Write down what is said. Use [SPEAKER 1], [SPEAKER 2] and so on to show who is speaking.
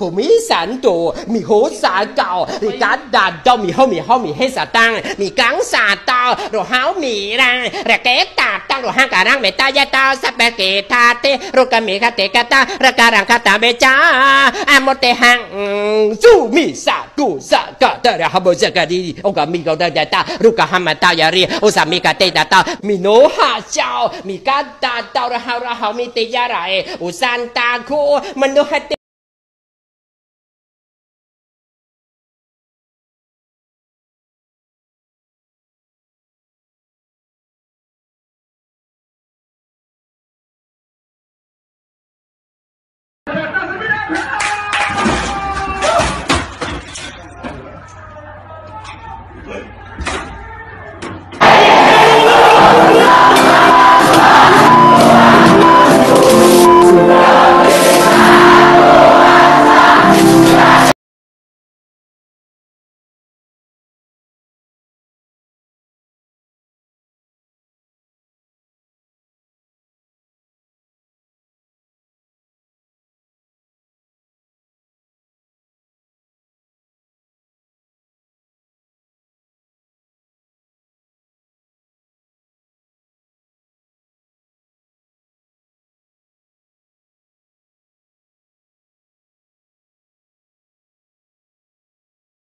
[SPEAKER 1] ผมมีสันโตมีโหสาเก่ามีการดานเจ้ามีเฮามีเฮามีเฮสาตังมีกังสาเตาโรเฮามีรังระเกตาตังโรหังการังเมตายาตาสเปเกตาเตโรกามีคาเตกาตาระการคาตาเบจาอามเตหังจูมีสากูสากาตาระฮับบสกาดีองกามีกาตาตารุกาฮัมตายารีโอสามีกาเตตาตามีโนฮาเจ้ามีการตาเตาระฮาระฮามีเตยาไรอุสันตาคูมันโนฮเต Thank.